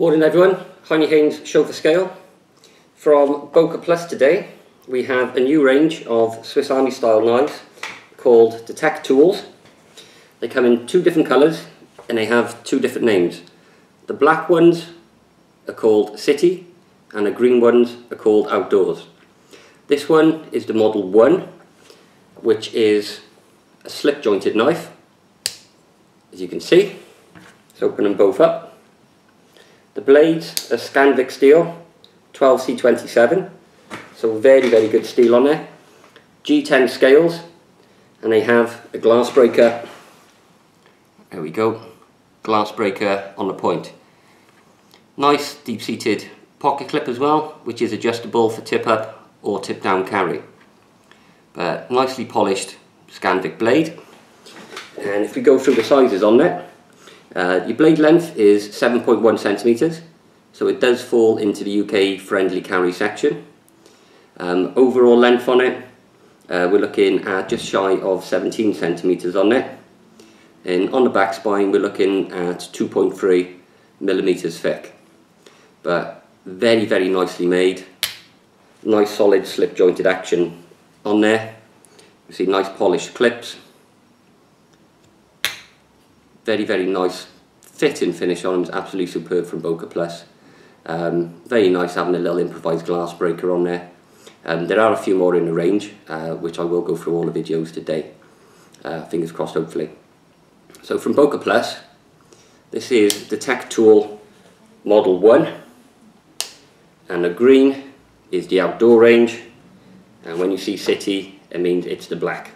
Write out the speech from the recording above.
Morning everyone, Heinnie Haynes show for scale. From Boker Plus today, we have a new range of Swiss Army style knives called the Tech Tools. They come in two different colours and they have two different names. The black ones are called City and the green ones are called Outdoors. This one is the Model 1, which is a slip jointed knife, as you can see. Let's open them both up. The blades are Sandvik steel, 12C27, so very, very good steel on there. G10 scales, and they have a glass breaker, there we go, glass breaker on the point. Nice deep-seated pocket clip as well, which is adjustable for tip up or tip down carry. But nicely polished Sandvik blade. And if we go through the sizes on there, uh, your blade length is 7.1 centimetres, so it does fall into the UK friendly carry section. Um, overall length on it, uh, we're looking at just shy of 17 centimetres on it. And on the back spine, we're looking at 2.3 millimetres thick. But very, very nicely made. Nice solid slip jointed action on there. You see nice polished clips very, very nice fit and finish on them. absolutely superb from Boker Plus. Um, very nice having a little improvised glass breaker on there. Um, there are a few more in the range, uh, which I will go through all the videos today. Uh, fingers crossed, hopefully. So from Boker Plus, this is the Tech Tool Model 1. And the green is the outdoor range. And when you see City, it means it's the black.